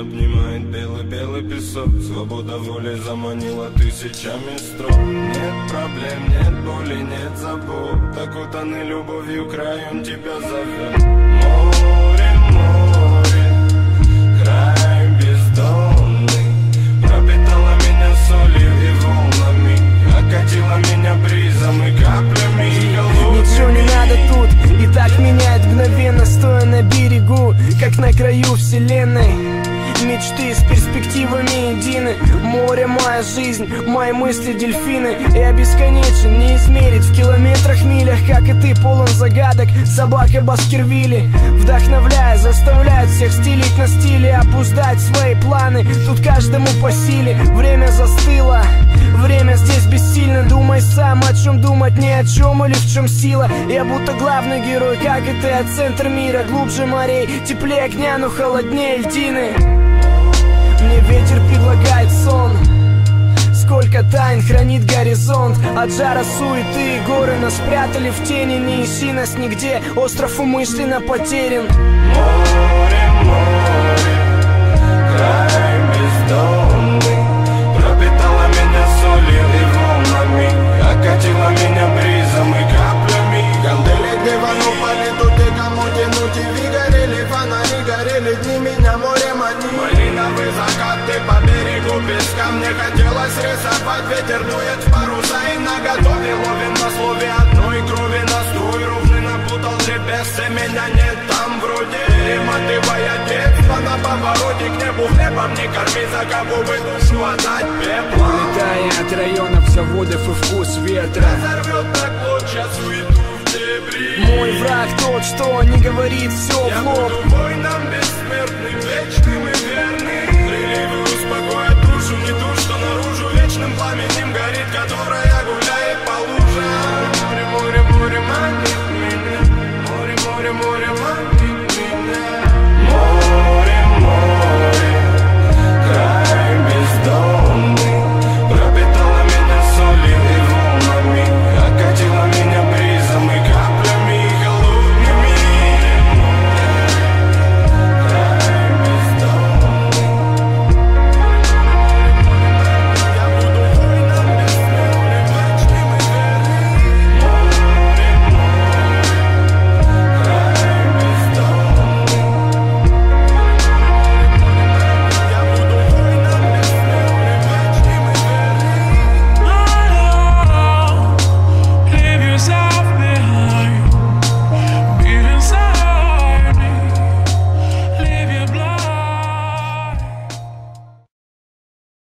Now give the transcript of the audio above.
Обнимает белый-белый песок. Свобода воли заманила тысячами строк. Нет проблем, нет боли, нет забот. Окутанный любовью край, он тебя зовет. Море, море, край бездонный. Пропитала меня солью и волнами. Окатила меня бризом и каплями. Ничего не надо тут, и так меняет мгновенно Стоя на берегу, как на краю вселенной Мечты с перспективами едины. Море моя жизнь, мои мысли дельфины. Я бесконечен, не измерить в километрах, милях Как и ты, полон загадок, собака Баскервилли Вдохновляя, заставляет всех стилить на стиле Опуздать свои планы, тут каждому по силе Время застыло, время здесь бессильно Думай сам, о чем думать, ни о чем или в чем сила. Я будто главный герой, как и ты, от центра мира Глубже морей, теплее огня, но холоднее льдины Мне ветер предлагает сон. Сколько тайн хранит горизонт. От жара суеты горы нас спрятали в тени Не ищи нас нигде, остров умышленно потерян. Море, тут и кому тянуть И ви горели, фонари горели, дни меня море мани Малиновый закат, ты по берегу песка Мне хотелось рисовать, ветер дует в паруса И наготове ловим на слове одной крови Настрой ровный напутал и меня нет там вроде Перематывая детство на повороте К небу хлебом не корми, за кого бы душу отдать пеплом Улетая от районов заводов и вкус ветра Разорвет на клочья суету Мой враг тот, что не говорит все Я в лоб. буду воином бессмертным, вечным и верным Приливы успокоят душу, не ту, что наружу. Вечным пламенем горит, которая